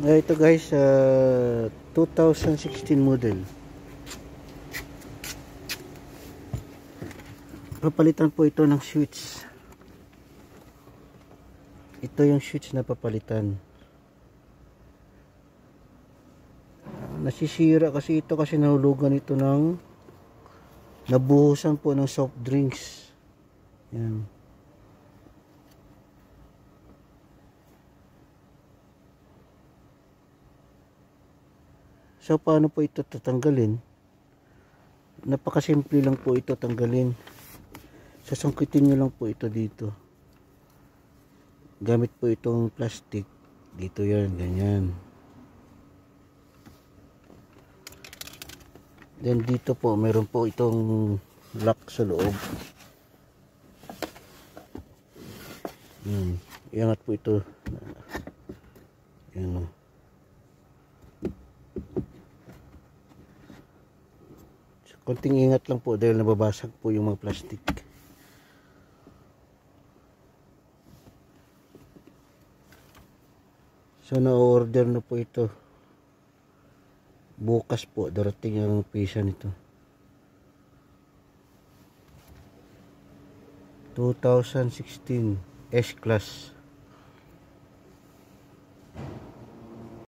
Uh, ito guys, uh, 2016 model. Papalitan po ito ng switch. Ito yung switch na papalitan. Uh, nasisira kasi ito kasi nahulugan ito ng nabuhusan po ng soft drinks. Yan. So paano po ito tatanggalin? Napakasimple lang po ito tanggalin. Sasungkitin nyo lang po ito dito. Gamit po itong plastic. Dito yan, ganyan. Then dito po, meron po itong lock sa loob. Hmm. Iangat po ito. Yan o. konting ingat lang po dahil nababasag po yung mga plastic. So na-order na po ito. Bukas po darating ang pisa nito. 2016 S-Class